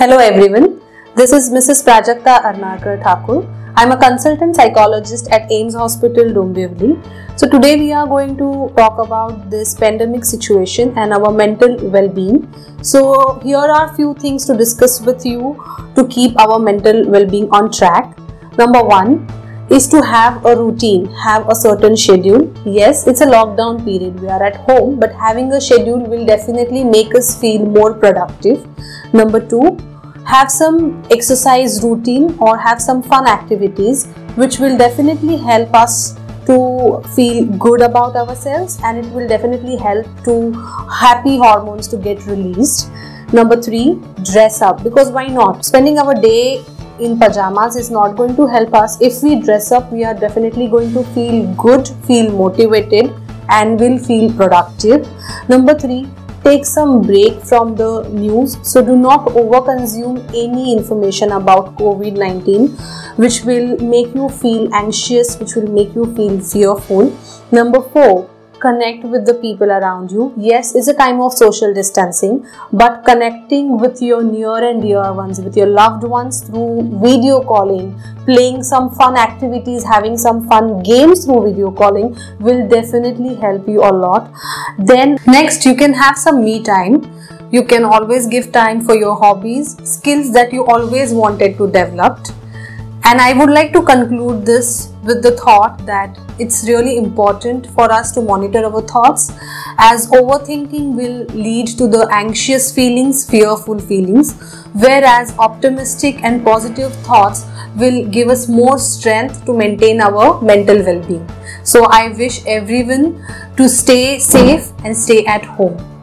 Hello everyone, this is Mrs. Prajakta Arnakar Thakur. I'm a consultant psychologist at AIMS Hospital, Dombivli. So today we are going to talk about this pandemic situation and our mental well-being. So here are a few things to discuss with you to keep our mental well-being on track. Number one, is to have a routine, have a certain schedule. Yes, it's a lockdown period, we are at home, but having a schedule will definitely make us feel more productive. Number two, have some exercise routine or have some fun activities which will definitely help us to feel good about ourselves and it will definitely help to happy hormones to get released number 3 dress up because why not spending our day in pajamas is not going to help us. If we dress up, we are definitely going to feel good, feel motivated, and will feel productive. Number three, take some break from the news. So do not overconsume any information about COVID 19, which will make you feel anxious, which will make you feel fearful. Number four, connect with the people around you. Yes, it's a time of social distancing, but connecting with your near and dear ones, with your loved ones through video calling, playing some fun activities, having some fun games through video calling will definitely help you a lot. Then, next, you can have some me time. You can always give time for your hobbies, skills that you always wanted to develop. And I would like to conclude this with the thought that it's really important for us to monitor our thoughts as overthinking will lead to the anxious feelings, fearful feelings, whereas optimistic and positive thoughts will give us more strength to maintain our mental well being. So, I wish everyone to stay safe and stay at home.